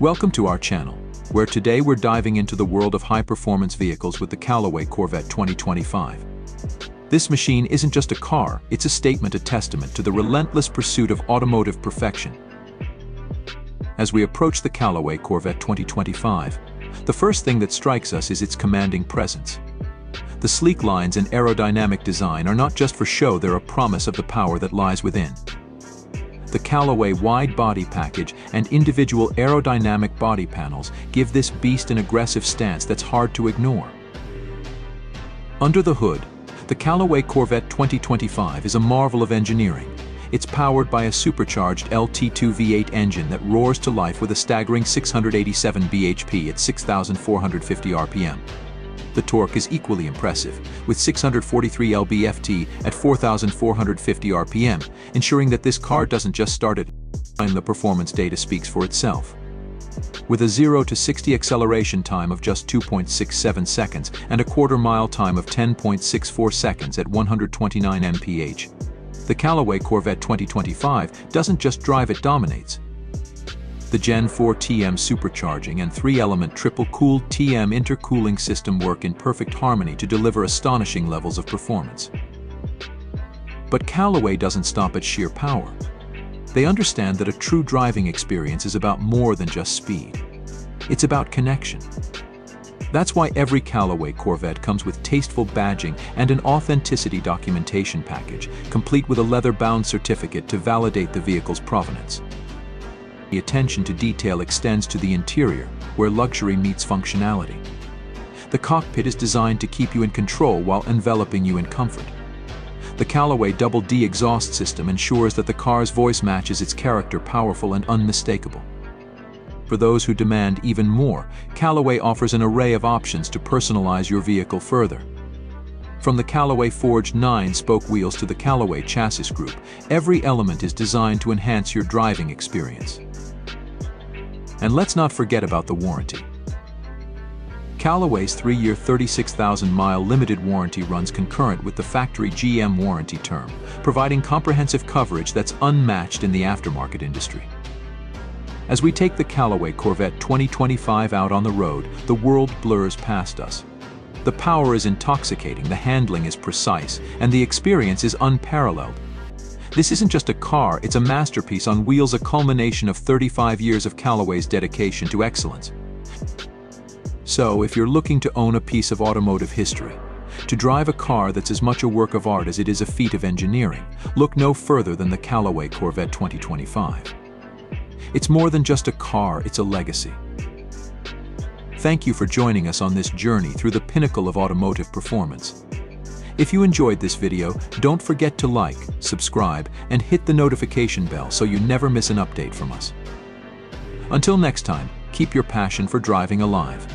Welcome to our channel, where today we're diving into the world of high-performance vehicles with the Callaway Corvette 2025. This machine isn't just a car, it's a statement, a testament to the relentless pursuit of automotive perfection. As we approach the Callaway Corvette 2025, the first thing that strikes us is its commanding presence. The sleek lines and aerodynamic design are not just for show, they're a promise of the power that lies within. The Callaway wide body package and individual aerodynamic body panels give this beast an aggressive stance that's hard to ignore. Under the hood, the Callaway Corvette 2025 is a marvel of engineering. It's powered by a supercharged LT2 V8 engine that roars to life with a staggering 687 bhp at 6,450 rpm. The torque is equally impressive, with 643 lb-ft at 4,450 rpm, ensuring that this car doesn't just start at time the performance data speaks for itself. With a 0 to 60 acceleration time of just 2.67 seconds and a quarter mile time of 10.64 seconds at 129 mph, the Callaway Corvette 2025 doesn't just drive, it dominates. The Gen 4 TM supercharging and three-element triple-cooled TM intercooling system work in perfect harmony to deliver astonishing levels of performance. But Callaway doesn't stop at sheer power. They understand that a true driving experience is about more than just speed. It's about connection. That's why every Callaway Corvette comes with tasteful badging and an authenticity documentation package, complete with a leather-bound certificate to validate the vehicle's provenance. The attention to detail extends to the interior, where luxury meets functionality. The cockpit is designed to keep you in control while enveloping you in comfort. The Callaway Double D exhaust system ensures that the car's voice matches its character powerful and unmistakable. For those who demand even more, Callaway offers an array of options to personalize your vehicle further. From the Callaway forged 9-spoke wheels to the Callaway chassis group, every element is designed to enhance your driving experience. And let's not forget about the warranty. Callaway's 3-year 36,000-mile limited warranty runs concurrent with the factory GM warranty term, providing comprehensive coverage that's unmatched in the aftermarket industry. As we take the Callaway Corvette 2025 out on the road, the world blurs past us. The power is intoxicating, the handling is precise, and the experience is unparalleled. This isn't just a car, it's a masterpiece on wheels, a culmination of 35 years of Callaway's dedication to excellence. So, if you're looking to own a piece of automotive history, to drive a car that's as much a work of art as it is a feat of engineering, look no further than the Callaway Corvette 2025. It's more than just a car, it's a legacy. Thank you for joining us on this journey through the pinnacle of automotive performance. If you enjoyed this video, don't forget to like, subscribe, and hit the notification bell so you never miss an update from us. Until next time, keep your passion for driving alive.